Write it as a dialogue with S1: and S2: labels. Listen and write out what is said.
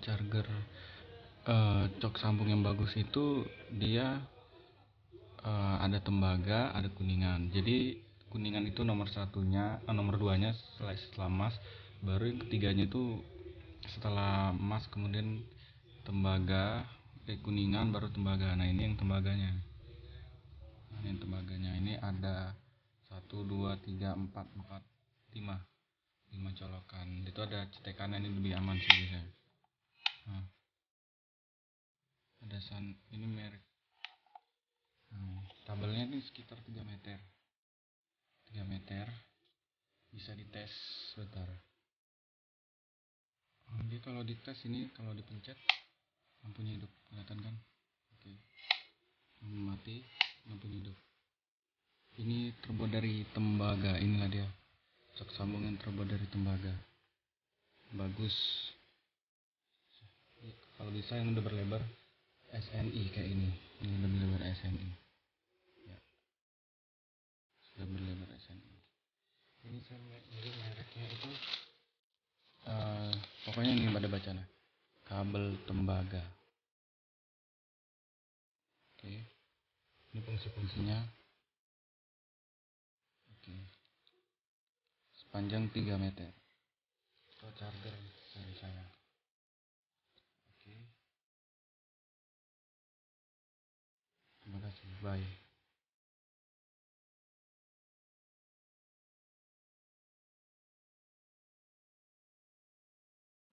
S1: Charger eh, cok sambung yang bagus itu dia eh, ada tembaga ada kuningan. Jadi kuningan itu nomor satunya eh, nomor duanya setelah, setelah emas. Baru yang ketiganya itu setelah emas kemudian tembaga eh kuningan baru tembaga. Nah ini yang tembaganya. Nah, ini tembaganya. Ini ada satu dua tiga empat empat lima. Lima colokan. Itu ada cetekannya ini lebih aman sih biasanya nah, ada san ini merek. Nah, kabelnya ini sekitar 3 meter. 3 meter. Bisa dites sebentar. Jadi kalau dites ini kalau dipencet lampunya hidup kelihatan kan? Oke. Mati lampunya hidup. Ini terbuat dari tembaga inilah dia. Cok sambung yang terbuat dari tembaga. Bagus kalau bisa yang udah berlebar SNI kayak ini. Ini udah berlebar SNI ya. Sudah berlebar SNI ini saya jadi mereknya itu uh, pokoknya ini pada bacanya kabel tembaga. Oke. Ini fungsi-fungsinya. Oke. Sepanjang 3 meter. Itu charger dari saya bye